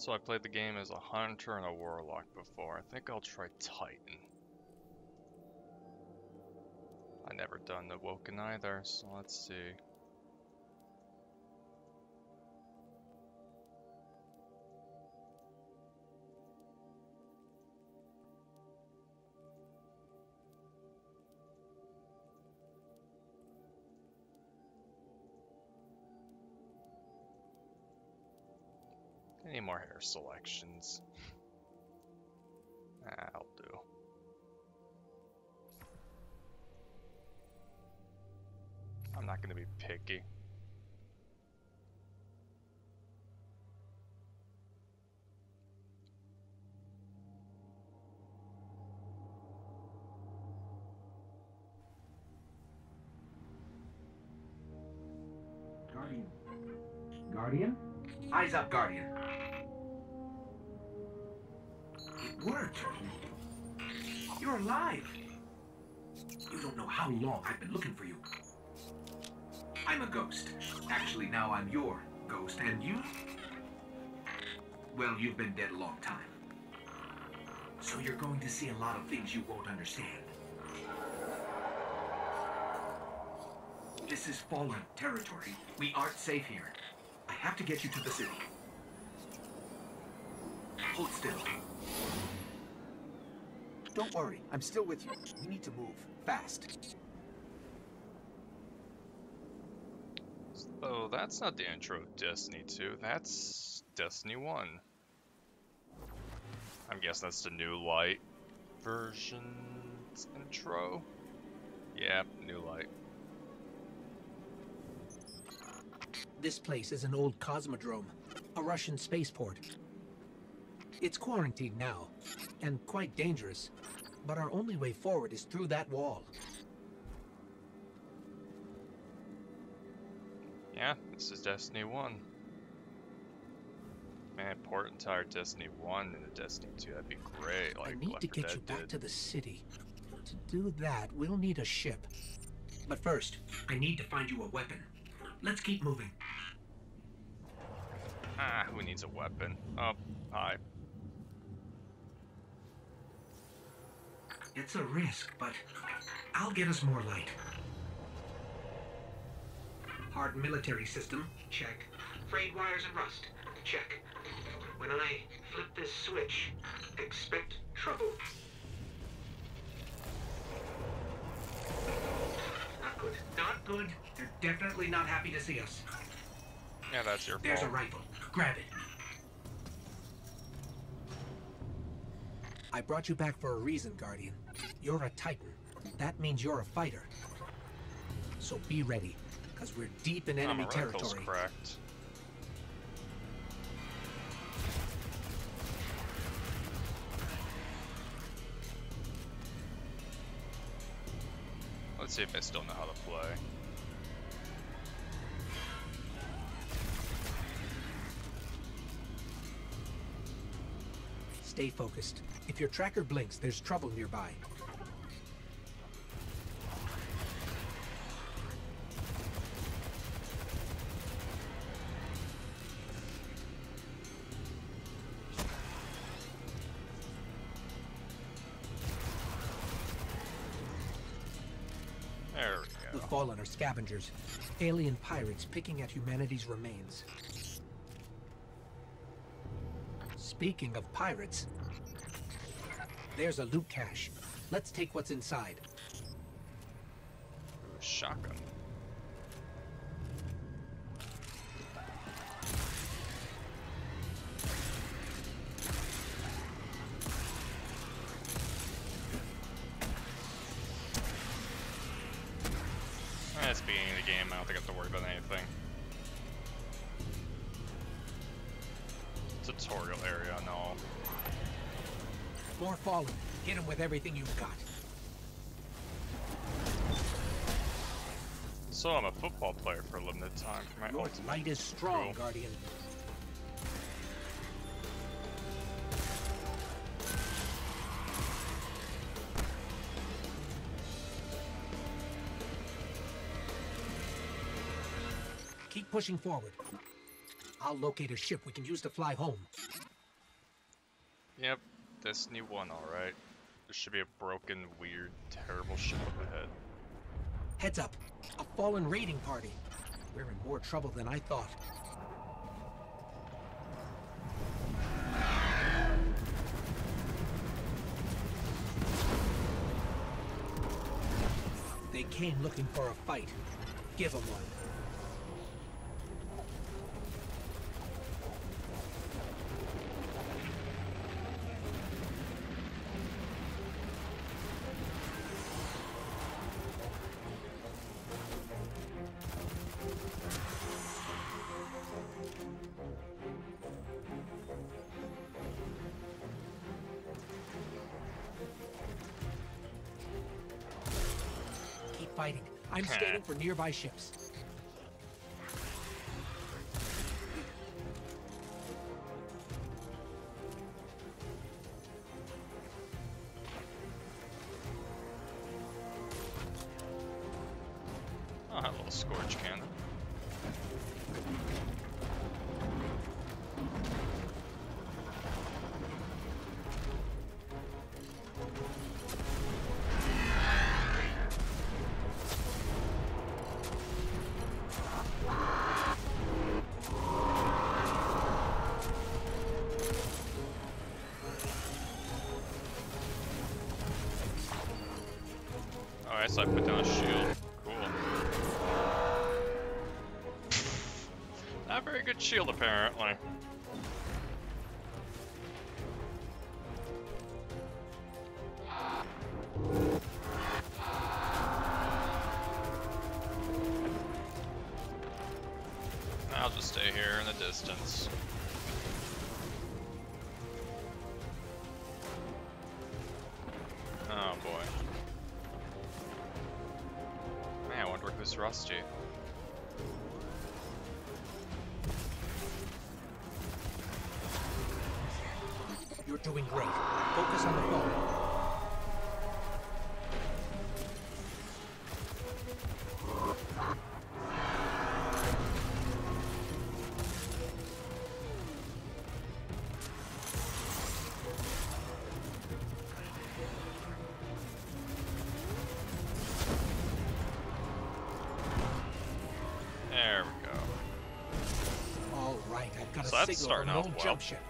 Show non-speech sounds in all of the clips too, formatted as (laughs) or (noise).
So I played the game as a hunter and a warlock before. I think I'll try Titan. I never done the Awoken either, so let's see. Selections? I'll do. I'm not gonna be picky. Guardian. Guardian? Eyes up, Guardian. It worked. You're alive. You don't know how long I've been looking for you. I'm a ghost. Actually, now I'm your ghost. And you? Well, you've been dead a long time. So you're going to see a lot of things you won't understand. This is fallen territory. We aren't safe here. I have to get you to the city. Hold still. Don't worry, I'm still with you. We need to move. Fast. So that's not the intro of Destiny 2, that's Destiny 1. I'm guessing that's the new light version intro. Yeah, new light. This place is an old cosmodrome, a Russian spaceport. It's quarantined now, and quite dangerous, but our only way forward is through that wall. Yeah, this is Destiny 1. Man, port entire Destiny 1 into Destiny 2, that'd be great. Like I need Left to get you back did. to the city. To do that, we'll need a ship. But first, I need to find you a weapon. Let's keep moving. Ah, who needs a weapon? Oh, hi. It's a risk, but I'll get us more light. Hard military system, check. Frayed wires and rust, check. When I flip this switch, expect trouble. Not good. Not good. They're definitely not happy to see us. Yeah, that's your There's a rifle. Grab it. I brought you back for a reason, Guardian. You're a Titan. That means you're a fighter. So be ready, because we're deep in Oh, enemy my rifle's territory. cracked. Let's see if I still know how to play. Stay focused. If your tracker blinks, there's trouble nearby. There we go. The. Fallen are scavengers, alien pirates picking at humanity's remains. Speaking of pirates, there's a loot cache. Let's take what's inside. Ooh, shotgun. Hit him with everything you've got. So I'm a football player for a limited time for my Your ultimate. light is strong, Cool. Guardian. Keep pushing forward. I'll locate a ship we can use to fly home. Yep, Destiny 1, alright. There should be a broken, weird, terrible ship up ahead. Heads up. A fallen raiding party. We're in more trouble than I thought. They came looking for a fight. Give them one. For nearby ships. I put down a shield. Cool. Not very good shield, apparently. That's starting off well. jump ship.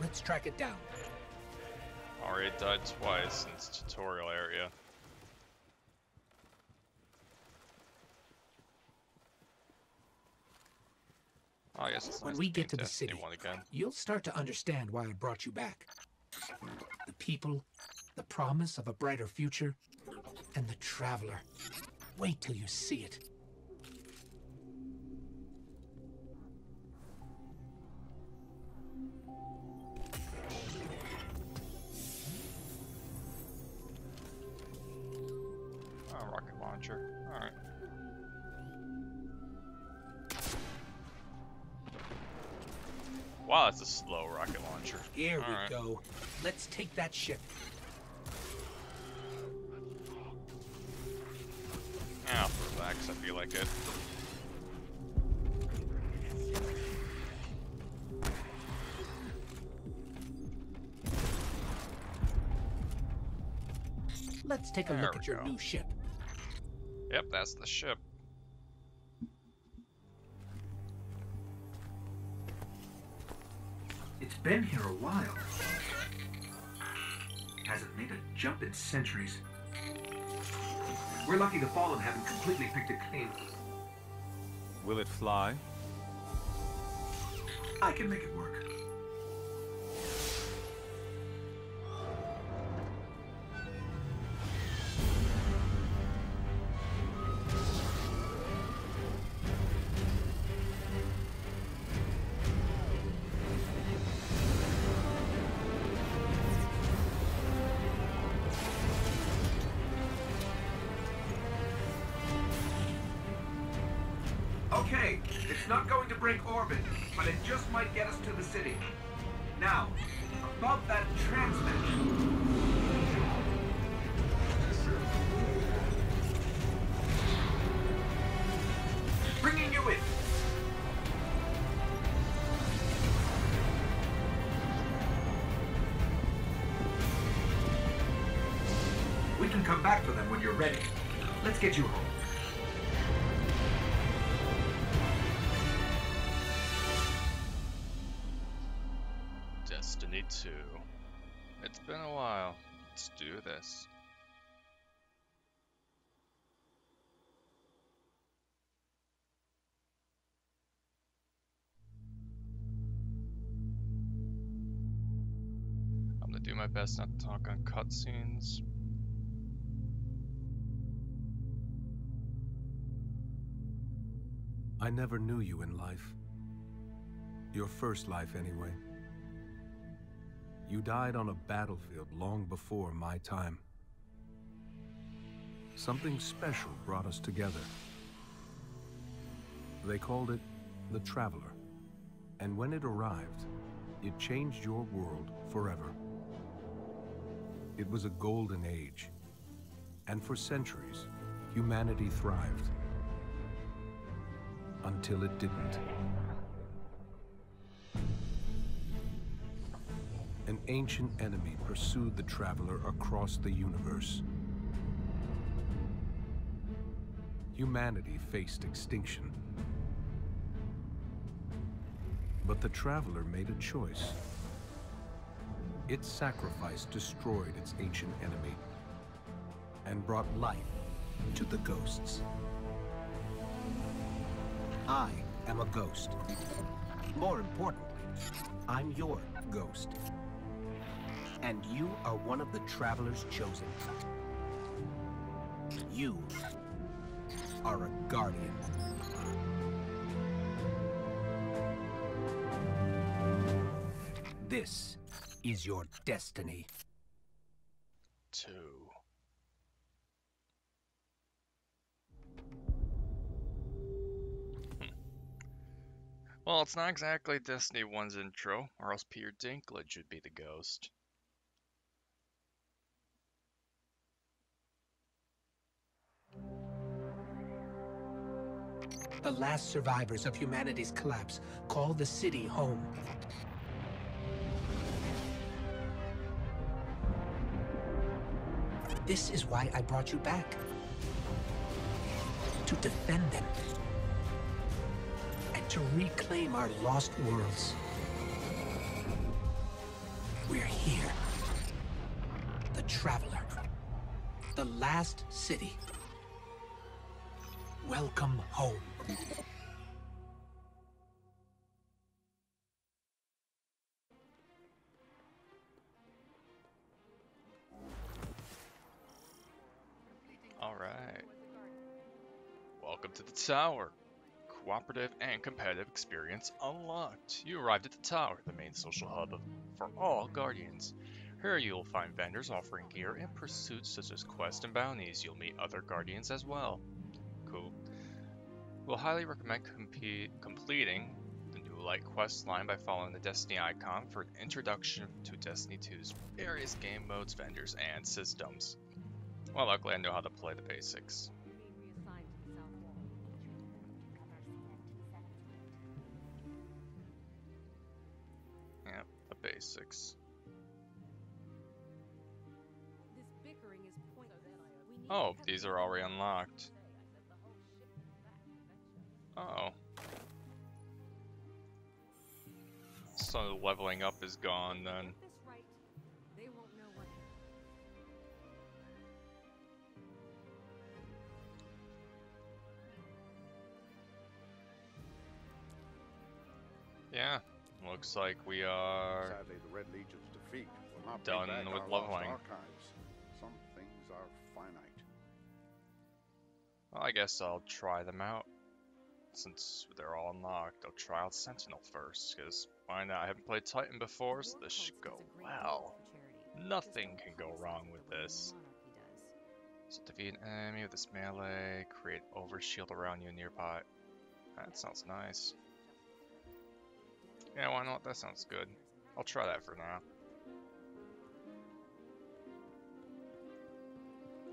Let's track it down. Already died twice in this tutorial area. Oh, yes, it's When nice we get to the city, again. you'll start to understand why I brought you back. The people, the promise of a brighter future, and the traveler. Wait till you see it. Here we Alright. go. Let's take that ship. Throw it back 'cause I feel like it. Let's take a There look at your go. new ship. Yep, that's the ship. Been here a while. Hasn't made a jump in centuries. We're lucky the Fallen haven't completely picked it clean. Will it fly? I can make it work. it. We can come back for them when you're ready. Let's get you home. My best not to talk on cutscenes. I never knew you in life. Your first life, anyway. You died on a battlefield long before my time. Something special brought us together. They called it the Traveler. And when it arrived, it changed your world forever. It was a golden age. And for centuries, humanity thrived. Until it didn't. An ancient enemy pursued the Traveler across the universe. Humanity faced extinction. But the Traveler made a choice. Its sacrifice destroyed its ancient enemy and brought life to the ghosts. I am a ghost. More importantly, I'm your ghost. And you are one of the Traveler's chosen. You are a Guardian. This is your destiny. 2. Hmm. Well, it's not exactly Destiny 1's intro, or else Peter Dinklage would be the ghost. The last survivors of humanity's collapse call the city home. This is why I brought you back. To defend them. And to reclaim our lost worlds. We're here. The Traveler. The last city. Welcome home. Tower. Cooperative and competitive experience unlocked. You arrived at the tower, the main social hub of, for all Guardians. Here you'll find vendors offering gear and pursuits such as quests and bounties. You'll meet other Guardians as well. Cool. We'll highly recommend completing the new light quest line by following the Destiny icon for an introduction to Destiny 2's various game modes, vendors, and systems. Well, luckily I know how to play the basics. Basics. Oh, these are already unlocked. Oh. So the leveling up is gone then. Looks like we are Sadly, the Red Legion's defeat will not Done bring back with our lost leveling. archives. Some things are finite. Well, I guess I'll try them out. Since they're all unlocked, I'll try out Sentinel first, because why not? I haven't played Titan before, so this should go well. Nothing can go wrong with this. So defeat an enemy with this melee, create overshield around you nearby. That sounds nice. Yeah, why not? That sounds good. I'll try that for now.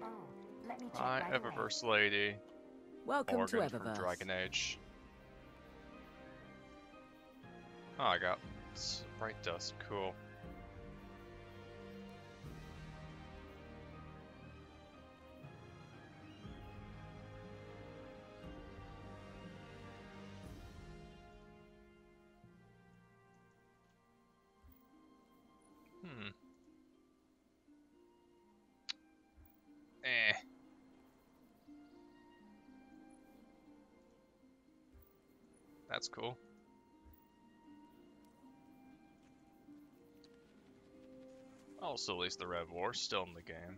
Oh, let me check Hi, right away. Eververse Lady. Welcome Morgan to from Eververse. Dragon Age. Oh, I got s- Bright Dust. Cool. That's cool. Also, at least the Red War's still in the game.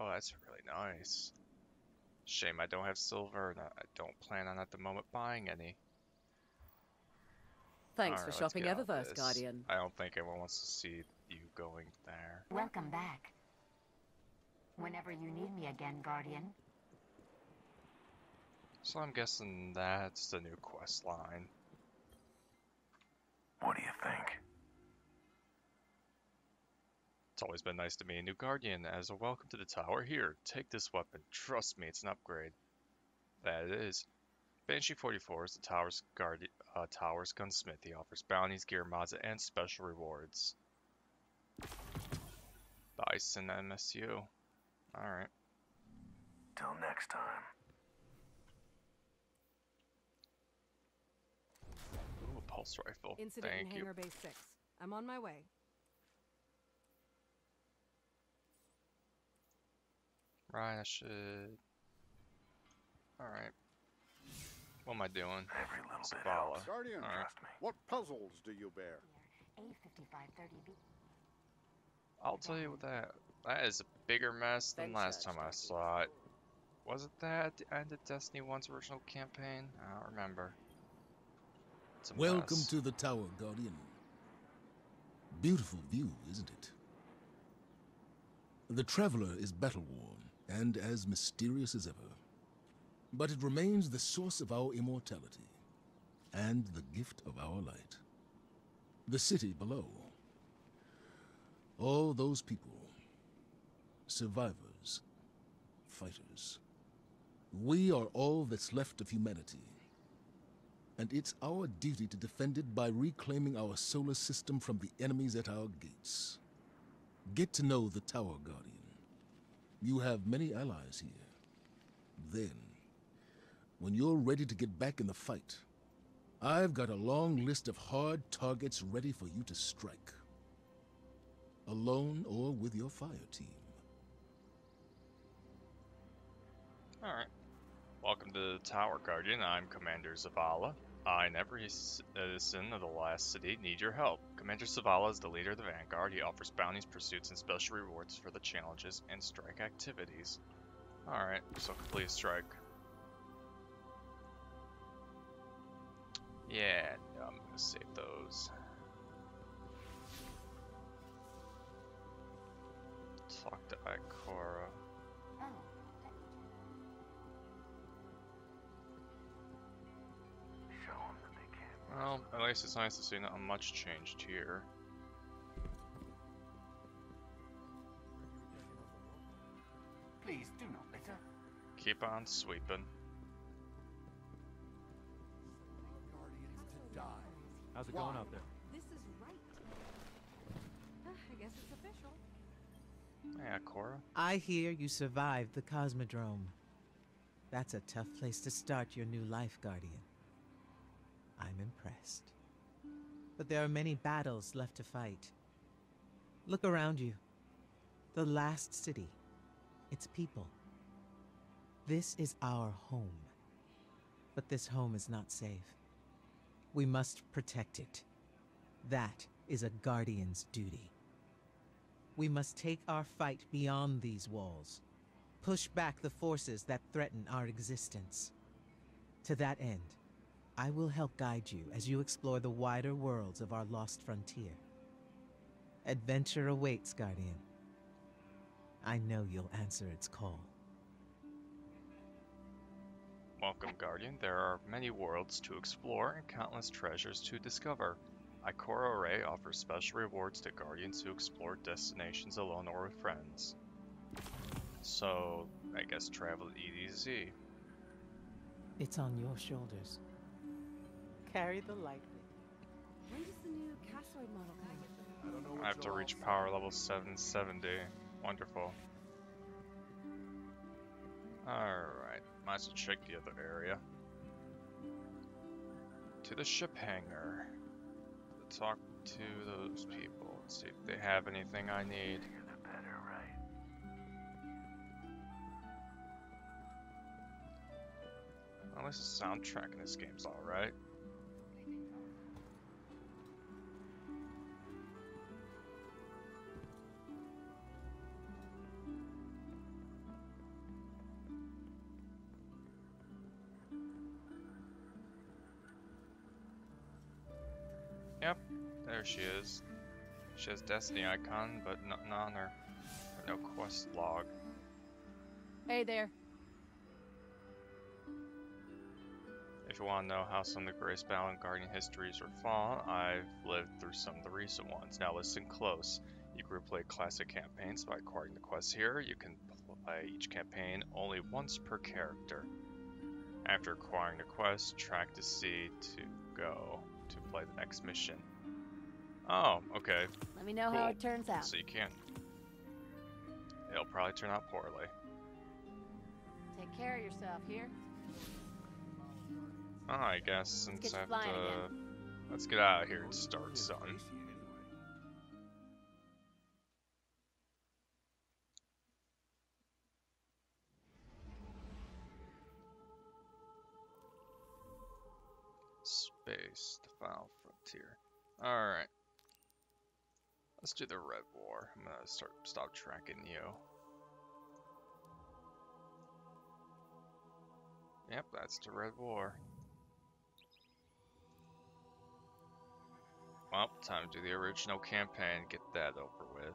Oh, that's really nice. Shame I don't have silver, and I don't plan on at the moment buying any. Thanks Alright, for shopping Eververse. Guardian. I don't think anyone wants to see you going there. Welcome back. Whenever you need me again, Guardian. So I'm guessing that's the new quest line. What do you think? It's always been nice to meet a new Guardian. As a welcome to the tower, here, take this weapon. Trust me, it's an upgrade. That it is. Banshee 44 is the tower's guard uh, tower's gunsmith. He offers bounties, gear mods, and special rewards. Bison MSU. Alright. Till next time. Ooh, a pulse rifle. Incident Thank in you. Hangar Base 6. I'm on my way. Right, I should. Alright. What am I doing? Every little bit Zavala. helps. Guardian, Alright. Trust me. what puzzles do you bear? A5530B. I'll tell you what that that is a bigger mess than last time I saw it. Was it that at the end of Destiny 1's original campaign? I don't remember. It's a Welcome mess. to the tower, Guardian. Beautiful view, isn't it? The Traveler is battle worn and as mysterious as ever. But it remains the source of our immortality and the gift of our light. The city below. All those people. Survivors. Fighters. We are all that's left of humanity and it's our duty to defend it by reclaiming our solar system from the enemies at our gates. Get to know the Tower Guardian. You have many allies here. Then, when you're ready to get back in the fight, I've got a long list of hard targets ready for you to strike. Alone or with your fire team. Alright. Welcome to the Tower Guardian. I'm Commander Zavala. I and every uh, citizen of the last city need your help. Commander Zavala is the leader of the Vanguard. He offers bounties, pursuits, and special rewards for the challenges and strike activities. Alright, so complete a strike. Yeah, no, I'm gonna save those. Talk to Ikora. Well, at least it's nice to see not much changed here. Please do not litter. Keep on sweeping. How's it going out there? This is right. Uh, I guess it's official. Yeah, Cora. I hear you survived the Cosmodrome. That's a tough place to start your new life, Guardian. I'm impressed. But there are many battles left to fight. Look around you. The last city. Its people. This is our home. But this home is not safe. We must protect it. That is a Guardian's duty. We must take our fight beyond these walls. Push back the forces that threaten our existence. To that end, I will help guide you as you explore the wider worlds of our lost frontier. Adventure awaits, Guardian. I know you'll answer its call. Welcome, Guardian. There are many worlds to explore and countless treasures to discover. Ikora Rey offers special rewards to Guardians who explore destinations alone or with friends. So, I guess travel EDZ. It's on your shoulders. Carry the lightning. The new Castroid model? I, I have to reach power level 770. Wonderful. Alright, might as well check the other area. To the ship hangar. Talk to those people and see if they have anything I need. Unless the soundtrack in this game's alright. She has Destiny icon, but nothing on her. No quest log. Hey there. If you want to know how some of the greatest Battle and Guardian histories were fought, I've lived through some of the recent ones. Now listen close. You can replay classic campaigns by acquiring the quests here. You can play each campaign only once per character. After acquiring the quest, track to C to go to play the next mission. Oh, okay. Let me know how it turns out. So you can. It'll probably turn out poorly. Take care of yourself here. Oh, I guess since get I have to... again. Let's get out of here and start something. Space, the final frontier. Alright. Let's do the Red War. I'm gonna start stop tracking you. Yep, that's the Red War. Well, time to do the original campaign, get that over with.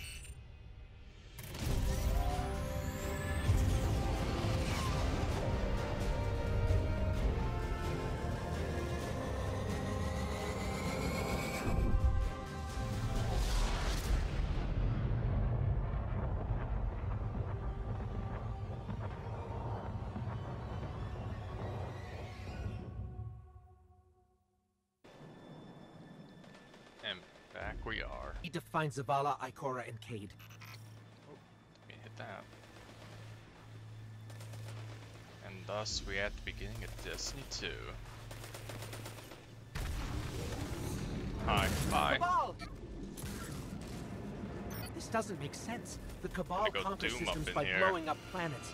Back we are. Need to find Zavala, Ikora, and Cayde. Oh, Let me hit that. And thus we are at the beginning of Destiny 2. Hi, bye. Cabal! This doesn't make sense. The Cabal go conquer systems by here. blowing up planets.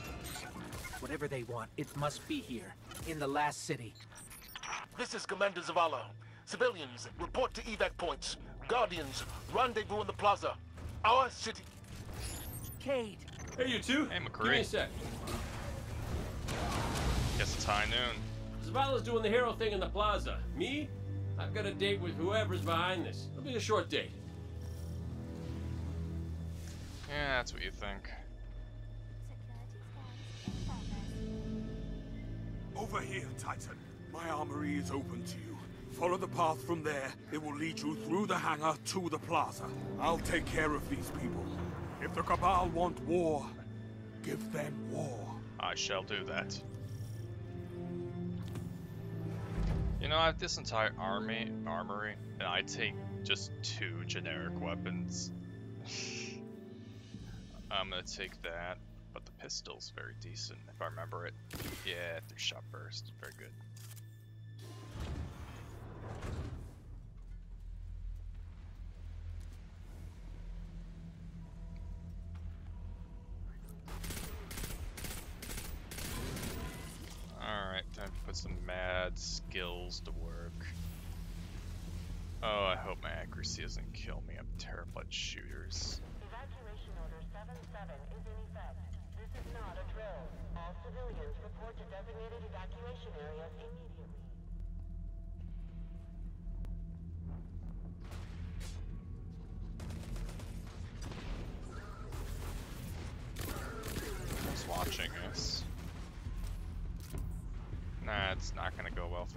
Whatever they want, it must be here, in the last city. This is Commander Zavala. Civilians, report to evac points. Guardians, rendezvous in the plaza. Our city. Cayde! Hey, you two. Hey, Give me a McCree. sec. Guess it's high noon. Zavala's doing the hero thing in the plaza. Me? I've got a date with whoever's behind this. It'll be a short date. Yeah, that's what you think. Over here, Titan. My armory is open to you. Follow the path from there. It will lead you through the hangar to the plaza. I'll take care of these people. If the Cabal want war, give them war. I shall do that. You know, I have this entire army armory, and I take just two generic weapons. (laughs) I'm gonna take that, but the pistol's very decent if I remember it. Yeah, three shot burst, very good. Some mad skills to work. Oh, I hope my accuracy doesn't kill me. I'm terrible at shooters. Evacuation order 7-7 is in effect. This is not a drill. All civilians report to designated evacuation areas immediately.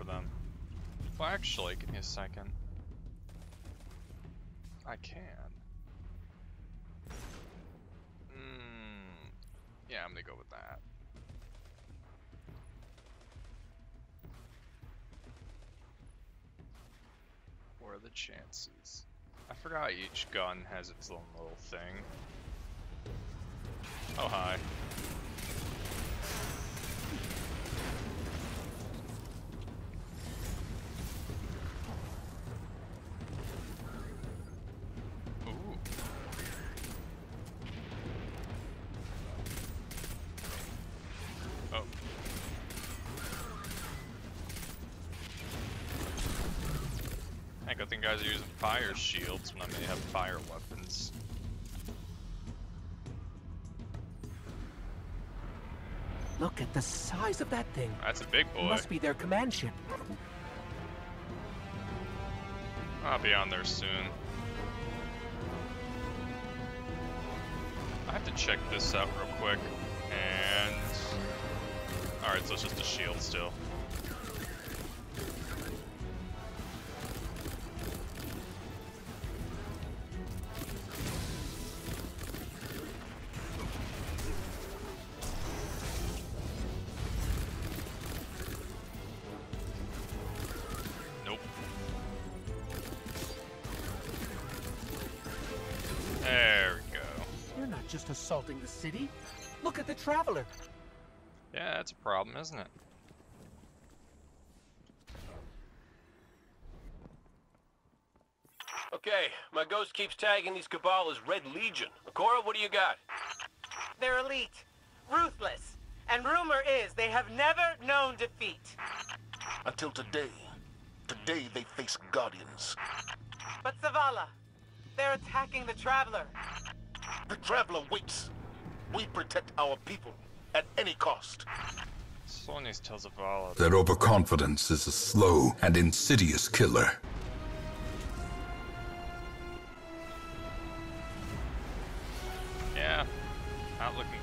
For them. Well, actually, give me a second. I can. Hmm. Yeah, I'm gonna go with that. What are the chances? I forgot each gun has its own little thing. Oh, hi. Ooh. Oh. Hey, good thing guys are using fire shields when I may have fire weapons. Look at the size of that thing. That's a big It boy. must be their command ship. I'll be on there soon. I have to check this out real quick. And... Alright, so it's just a shield still. Traveler. Yeah, that's a problem, isn't it? Okay, my ghost keeps tagging these Cabal as Red Legion. Ikora, what do you got? They're elite, ruthless, and rumor is they have never known defeat. Until today. Today they face Guardians. But Zavala, they're attacking the Traveler. The Traveler waits. We protect our people at any cost. So Felonious tells Zavala Their overconfidence is a slow and insidious killer. Yeah, not looking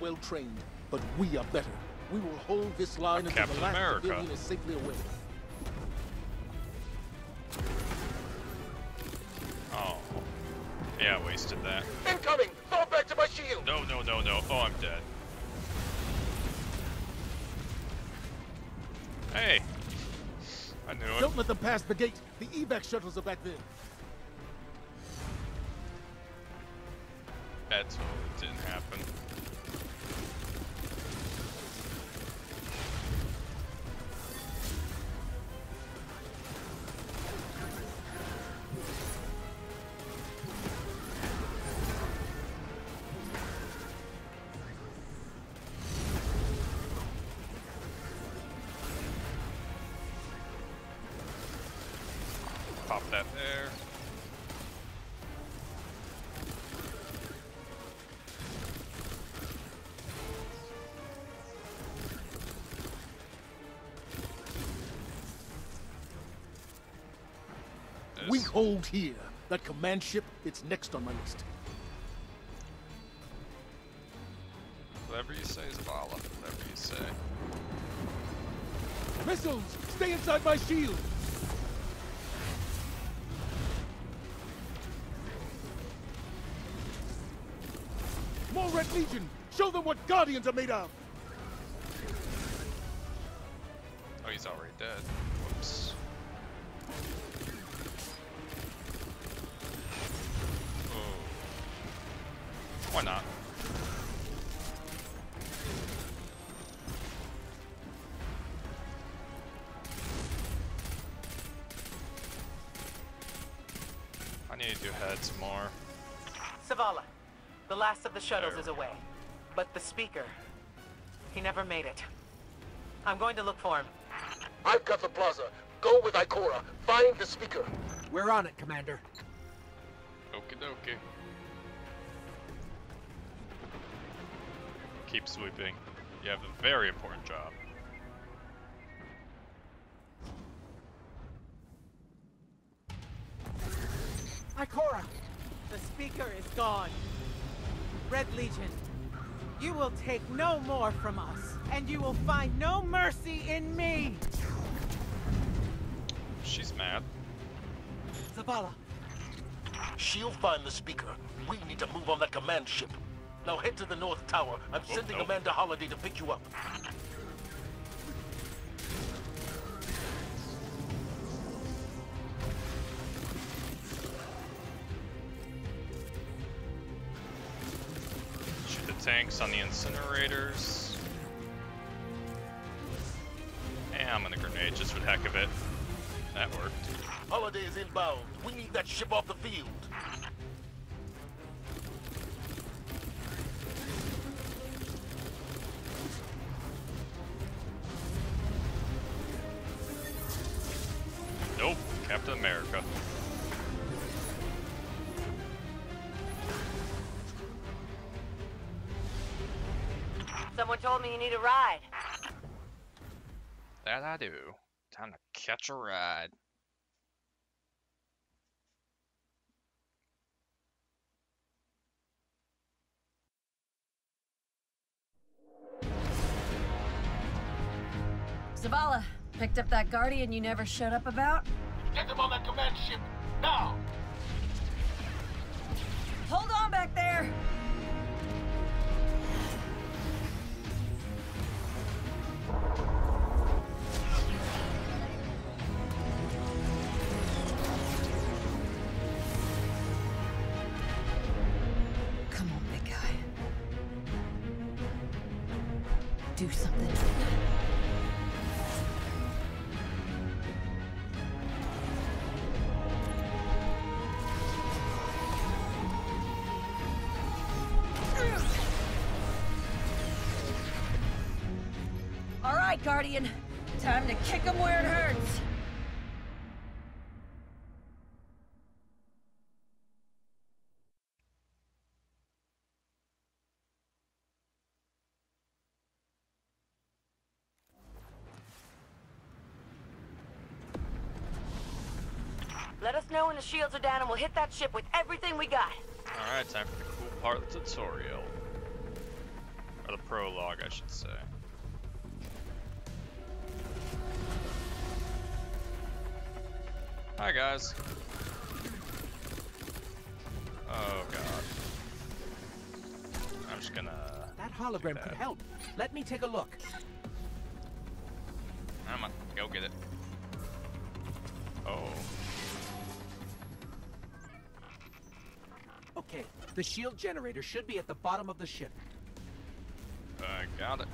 Red Legion well trained, but we are better. We will hold this line until Captain the last America. civilian is safely away. Oh. Yeah, I wasted that. Incoming! Fall back to my shield! No, no, no, no. Oh, I'm dead. Hey! I knew it. Don't let them pass the gate. The evac shuttles are back there. That totally didn't happen. Hold here. That command ship, it's next on my list. Whatever you say, is Zavala. Whatever you say. Missiles! Stay inside my shield! More Red Legion! Show them what Guardians are made of! Need to more. Zavala, the last of the shuttles is away. But the speaker, he never made it. I'm going to look for him. I've got the plaza. Go with Ikora. Find the speaker. We're on it, Commander. Okie dokie. Keep sweeping. You have a very important job. Ikora! The speaker is gone. Red Legion, you will take no more from us, and you will find no mercy in me! She's mad. Zavala, She'll find the speaker. We need to move on that command ship. Now head to the North Tower. I'm sending oh, no. Amanda Holiday to pick you up. Tanks on the incinerators. And I'm gonna grenade just for the heck of it. That worked. Holiday is inbound. We need that ship off the field. Catch a ride. Zavala, picked up that Guardian you never showed up about? Get them on that command ship. Now! Hold on back there! Guardian. Time to kick him where it hurts. Let us know when the shields are down and we'll hit that ship with everything we got. Alright, time for the cool part of the tutorial. Or the prologue, I should say. Hi guys. Oh god. I'm just gonna... That hologram that. could help. Let me take a look. Come on, go get it. Oh. Okay, the shield generator should be at the bottom of the ship. I got it.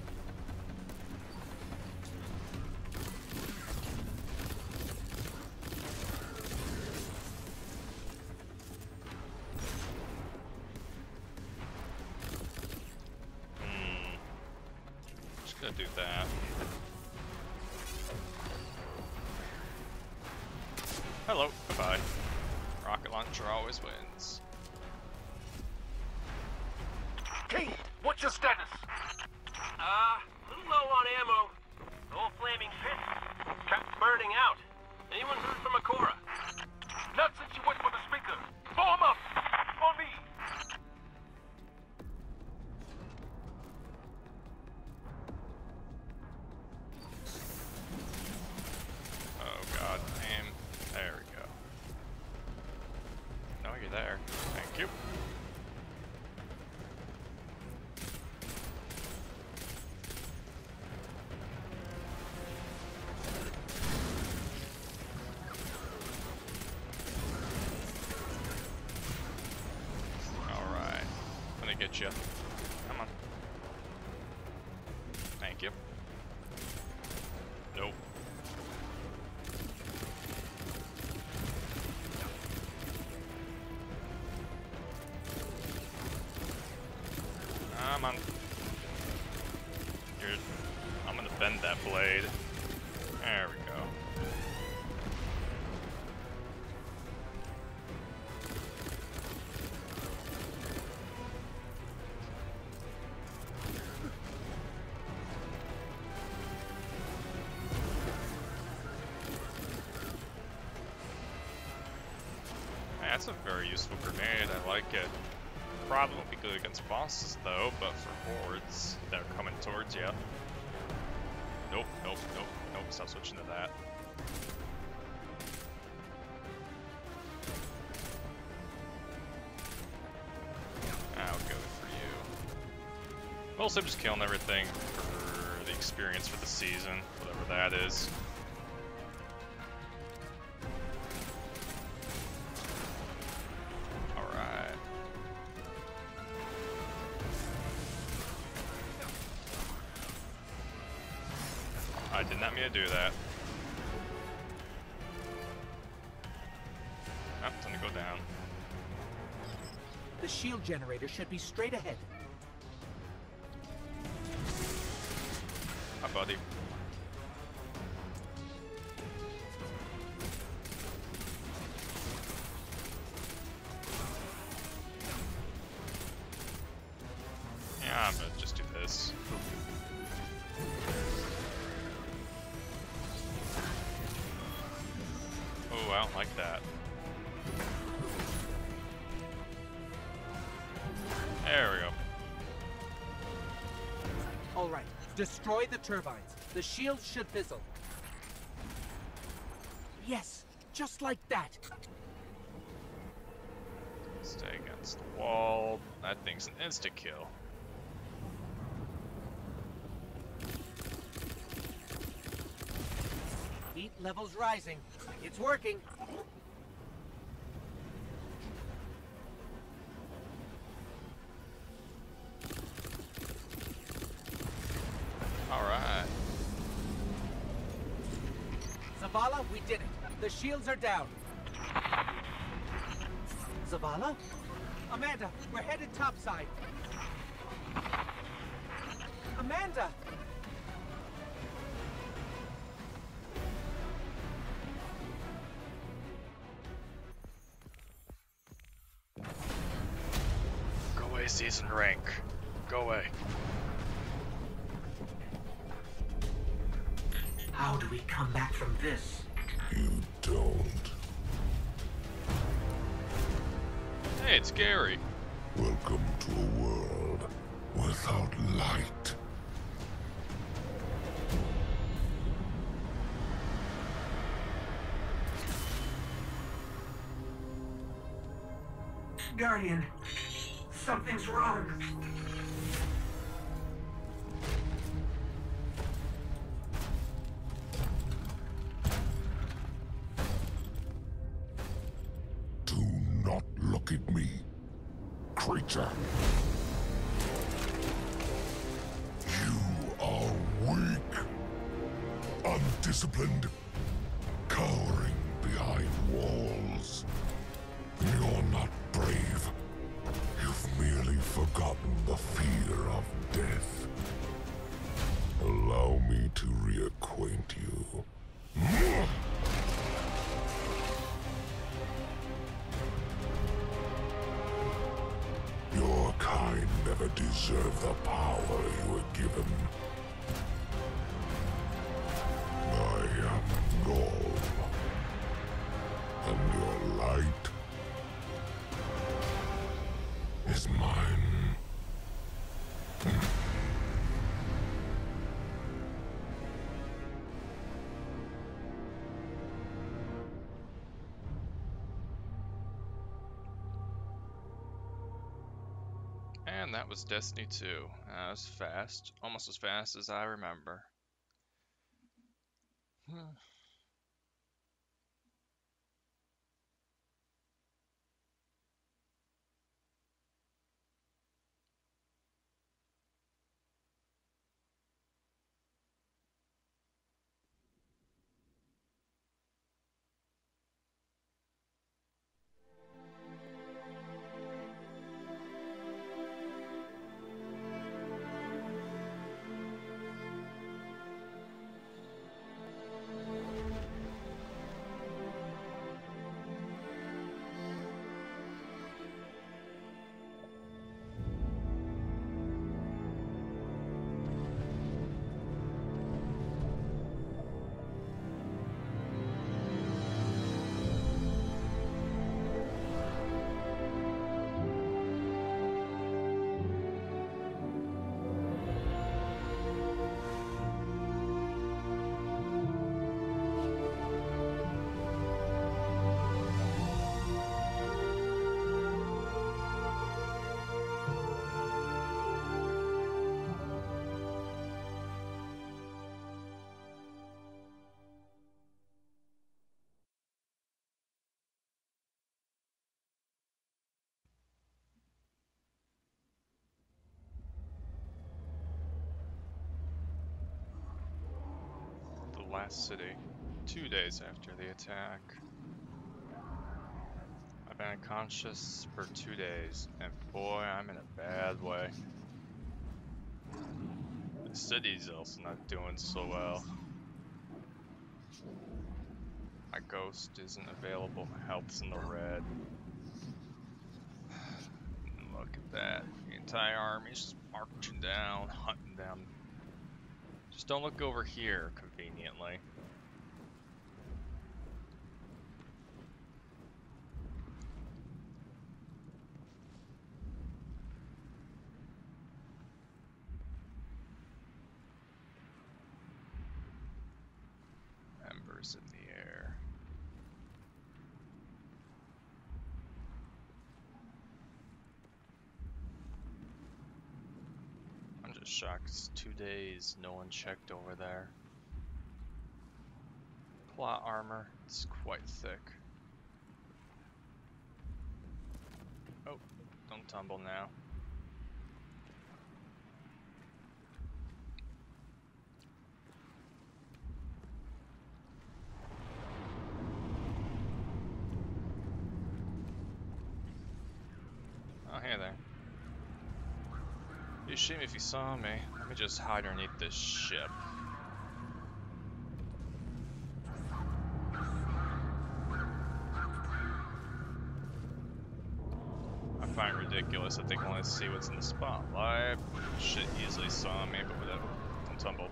Get you. Come on. Thank you. Nope. Come on. You're, I'm gonna bend that blade. That's a very useful grenade, I like it. Probably won't be good against bosses though, but for hordes that are coming towards you. Nope, nope, nope, nope, stop switching to that. I'll go for you. Also just killing everything for the experience for the season, whatever that is. To do that. Oh, time to go down. The shield generator should be straight ahead. Turbines. The shields should fizzle. Yes, just like that. Stay against the wall. That thing's an insta kill. Heat levels rising. It's working. The shields are down. Zavala? Amanda, we're headed topside. Amanda! Go away, season rank. Go away. How do we come back from this? Hey, deserved the power And that was Destiny 2. Uh, that was fast. Almost as fast as I remember. Last city. Two days after the attack. I've been unconscious for two days, and boy, I'm in a bad way. The city's also not doing so well. My ghost isn't available, my health's in the red. (sighs) Look at that. The entire army's just marching down, hunting down. Just don't look over here, conveniently. Embers in the air. I'm just shocked. It's two days. No one checked over there. Plot armor. It's quite thick. Oh, don't tumble now. Oh, hey there. Be a shame if you saw me. Let me just hide underneath this ship. Ridiculous that they can only see what's in the spotlight. Shit easily saw me, but whatever. Don't tumble.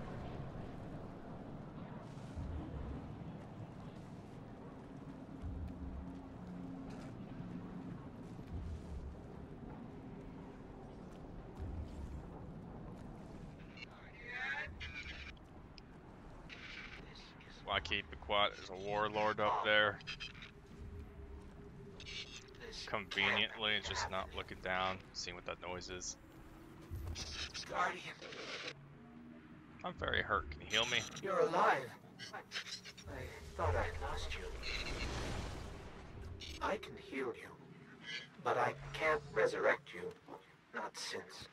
It quiet? There's a warlord up there. Conveniently, just not looking down, seeing what that noise is. Guardian, I'm very hurt. Can you heal me? you're alive. I, I thought I'd lost you. I can heal you, but I can't resurrect you. Not since.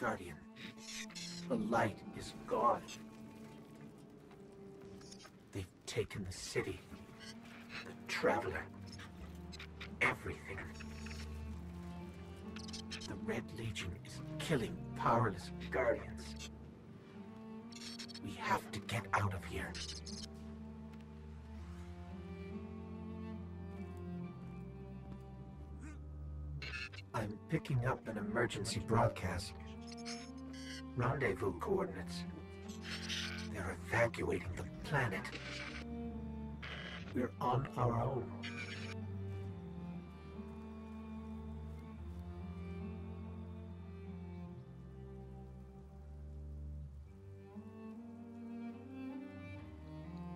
Guardian, the light is gone. Taken the city, the Traveler, everything. The Red Legion is killing powerless Guardians. We have to get out of here. I'm picking up an emergency broadcast. Rendezvous coordinates. They're evacuating the planet. We're on our own.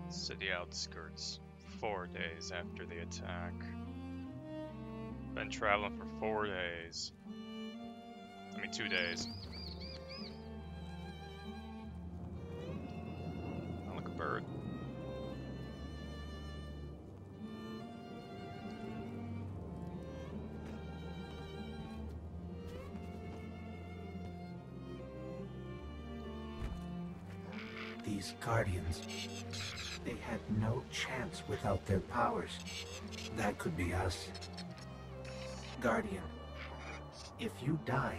City outskirts. Four days after the attack. Been traveling for four days. I mean, two days. Oh, look, a bird. Guardians, they had no chance without their powers. That could be us. Guardian, if you die,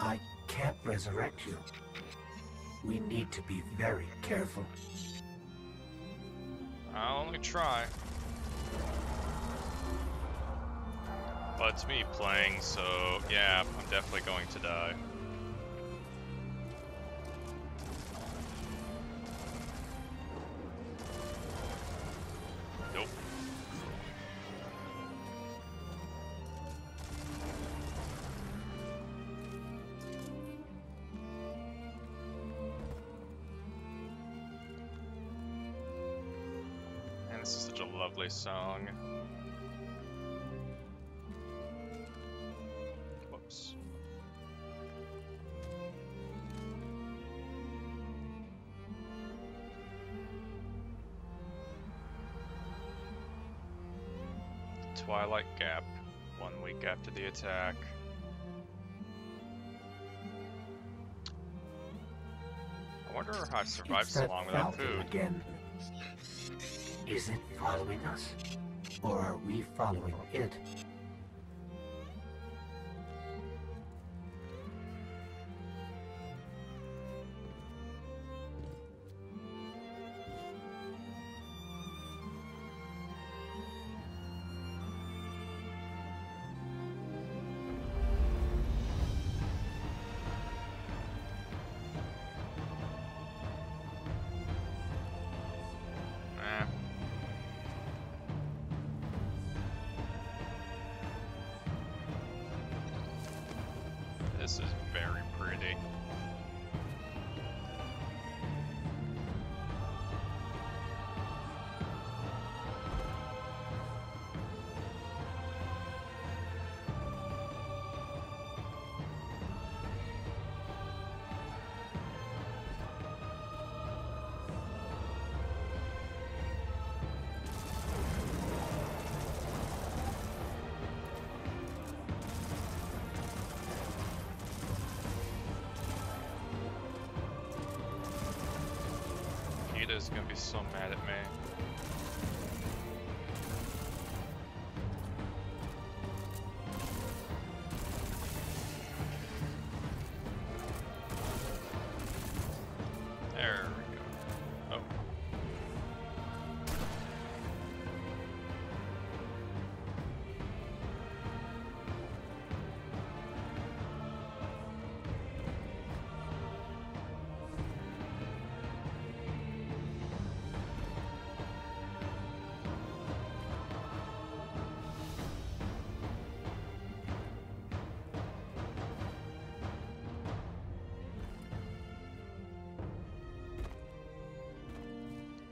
I can't resurrect you. We need to be very careful. I'll only try. But it's me playing, so yeah, I'm definitely going to die. Twilight Gap, one week after the attack. I wonder how I survived so long without food. Again. Is it following us? Or are we following it?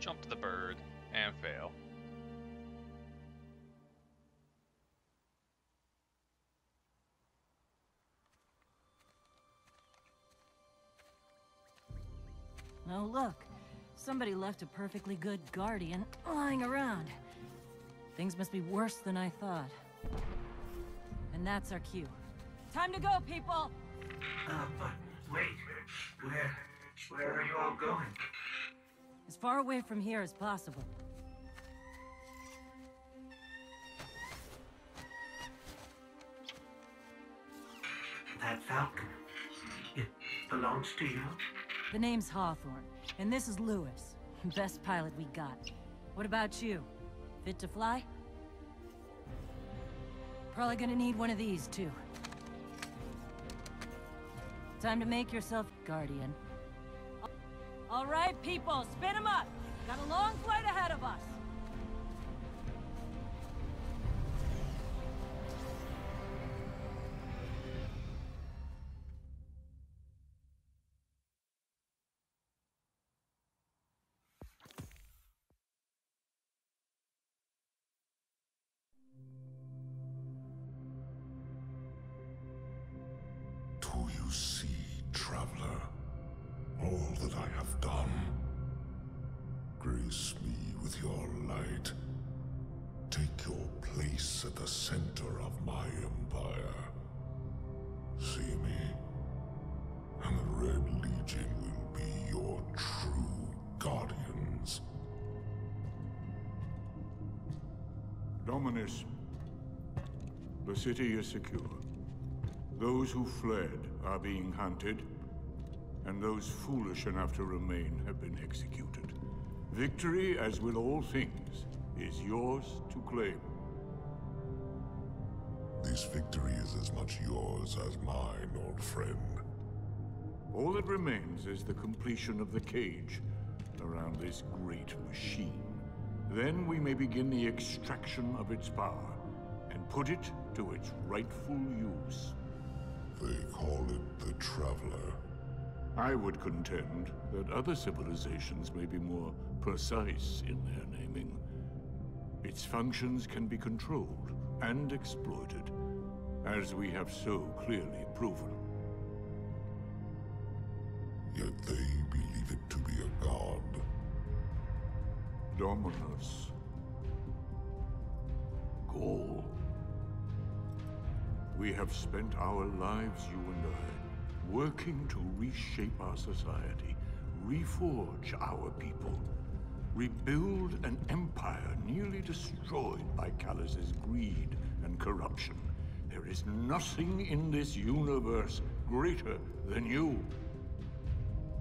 Jump to the bird, and fail. Oh, look. Somebody left a perfectly good guardian lying around. Things must be worse than I thought. And that's our cue. Time to go, people! Uh, but wait, where, where are you all going? As far away from here as possible. That falcon, it belongs to you? The name's Hawthorne, and this is Lewis. (laughs) Best pilot we got. What about you? Fit to fly? Probably gonna need one of these, too. Time to make yourself Guardian. All right, people, spin 'em up! Got a long flight ahead of us! Do you see, traveler, all that I have done? Grace me with your light. Take your place at the center of my empire. See me, and the Red Legion will be your true guardians. Dominus, the city is secure. Those who fled are being hunted, and those foolish enough to remain have been executed. Victory, as with all things, is yours to claim. This victory is as much yours as mine, old friend. All that remains is the completion of the cage around this great machine. Then we may begin the extraction of its power and put it to its rightful use. They call it the Traveler. I would contend that other civilizations may be more precise in their naming. Its functions can be controlled and exploited, as we have so clearly proven. Yet they believe it to be a god. Dominus. Ghaul. We have spent our lives, you and I, working to reshape our society, reforge our people, rebuild an empire nearly destroyed by Calus's greed and corruption. There is nothing in this universe greater than you.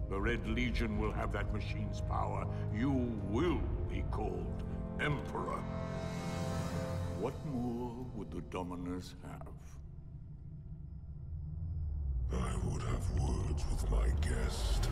The Red Legion will have that machine's power. You will be called Emperor. What more would the Dominus have? I would have words with my guest.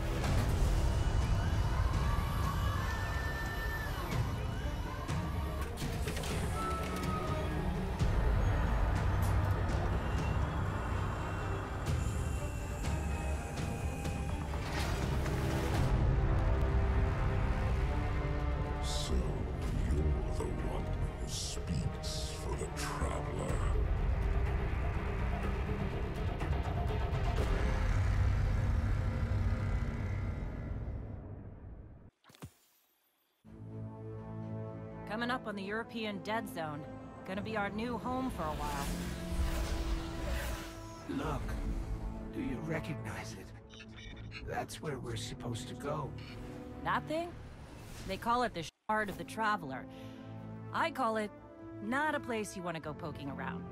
Coming up on the European Dead Zone. Gonna be our new home for a while. Look, do you recognize it? That's where we're supposed to go. That thing? They call it the Shard of the Traveler. I call it not a place you want to go poking around.